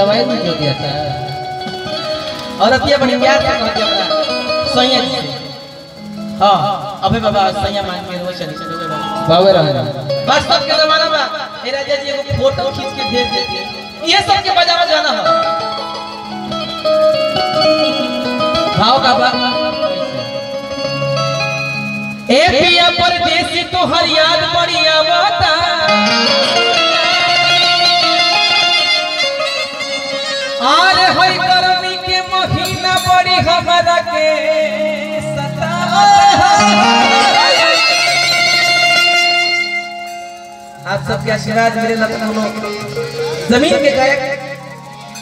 दवाई भी जो दिया था? और अतिया बड़ी प्यार से कहती हमरा सैया जी से। हाँ अबे बाबा सैया मान के वो चली चलो बाबा रहना वास्तव के जमाना में ए राजा जी एगो फ़ोटो खींच के भेज देते ये सब के बजाना जाना है। भाव का बा ए पिया परदेसी तो हर याद बड़ी आवता आरे होई गर्मी के महीना बड़ी हमारा के आप आशीर्वाद मेरे लखनऊ ज़मीन के गायक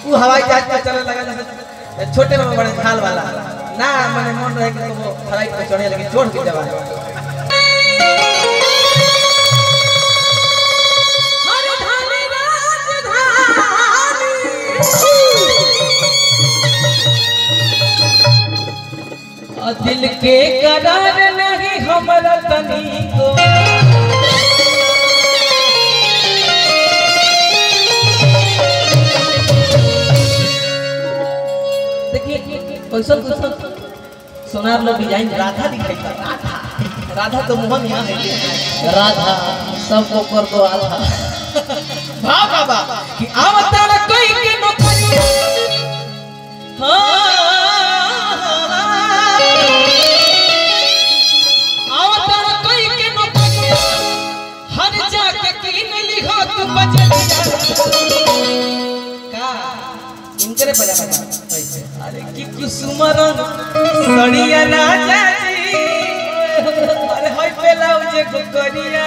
वो हवाई जहाज़ पर चलने लगा जैसे छोटे में बड़े झाल वाला। ना, मैंने मन रहे कि वो फ़्लाइट पे चढ़े लेकिन छोड़ के जवान। दिल के करार नहीं हमारा तनी को। देखिए सोनार लोग डिज़ाइन राधा दिखाई राधा। राधा तो मोहन यहाँ है। राधा सबको कर दो आधा। वाह बाबा कि করে বাজা বাজা আরে কি কুসুমরন সড়িয়া না জানি আরে হয় পেলাও যে গোকরিয়া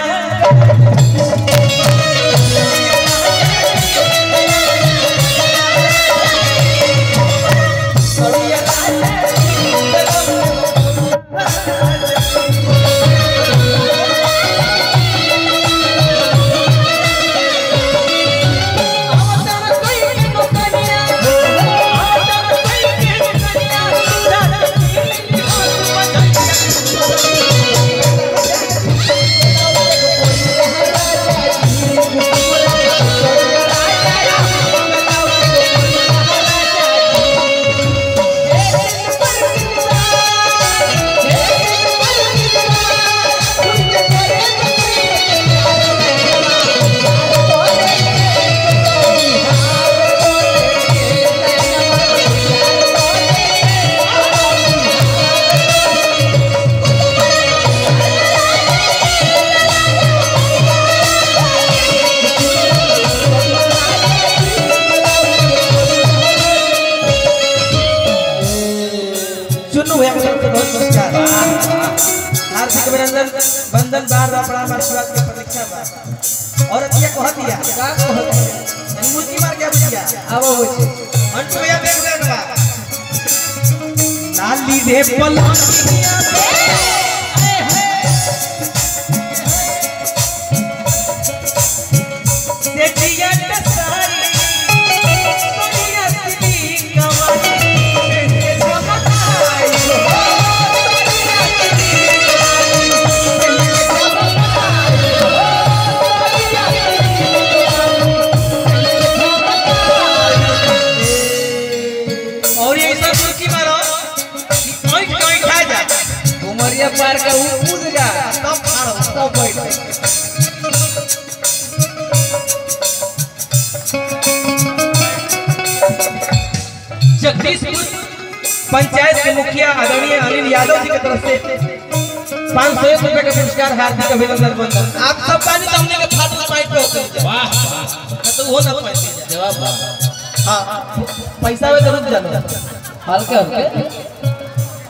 हार्दिक अभिनंदन बंधन बार बार बड़ा बार सुरत के परीक्षा बा और ये कह दिया का कह दिया मुर्गी मार के बुझिया अब हो छे। अंत भैया देख देख बा लाली रे पलंगिया तब बैठ जगदीशपुर पंचायत के मुखिया आदरणीय अनिल यादव जी की तरफ़ से पाँच सौ एक रुपए का पुरस्कार हार्दिक अभिनंदन बंधन। आप सब पानी तो हमने के फाटू पाइट पे होते वाह वाह। तो वो ना पाइट जवाब। हाँ पैसा में ज़रूर जानो। हल्के हल्के।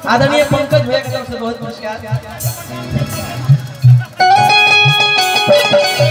आदरणीय पंकज भैया की तरफ़ से बहुत पुरस्कार। Thank you.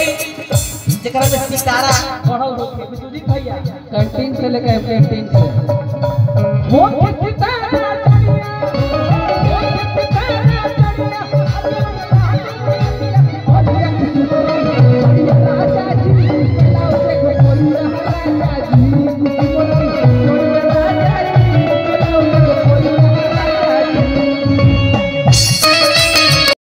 जरा में सितारा पढ़ल होखे बिजुली भैया कैंटीन से लेके कैंटीन से। वो